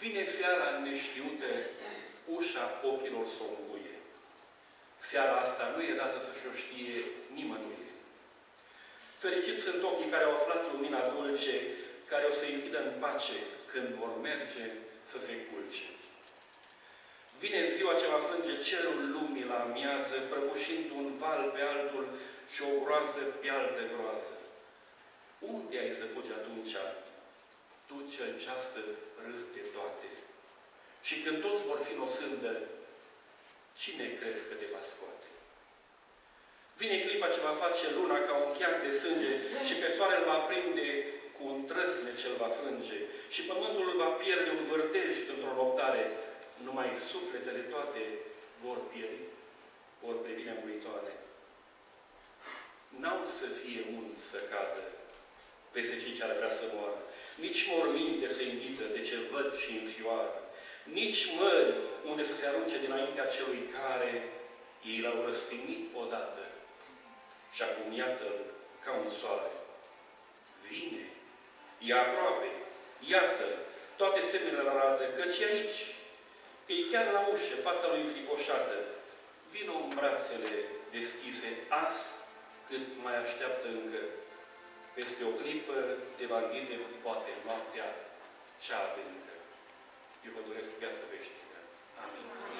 Vine seara neștiută, ușa ochilor s-o încuie. Seara asta nu e dată să-și o știe nimănui. Fericiți sunt ochii care au aflat lumina dulce, care o să-i închidă în pace când vor merge să se culce. Vine ziua ce va frânge cerul lumii la amiază, prăbușind un val pe altul și o groază pe altă groază. Cel ce astăzi râzi de toate. Și când toți vor fi în o sândă, cine crezi că te va scoate? Vine clipa ce va face luna ca un cheac de sânge și pe soare îl va prinde cu un trăsne ce îl va frânge și pământul îl va pierde un vârtej într-o loptare. Numai sufletele toate vor pieri, vor privi neamuritoare. N-au să fie mulți să cadă peste cei ce ar vrea să moară. Nici morminte să invită de ce văd și înfioară. Nici mări unde să se arunce dinaintea celui care ei l-au răstignit odată. Și acum iată-l ca un soare. Vine, e aproape, iată toate semnele arată, căci e aici, că e chiar la ușă, fața lui înfricoșată. Vino în brațele deschise, as cât mai așteaptă încă. Peste o clipă te va înghide, poate, noaptea viață veșnică. Amin. Amin.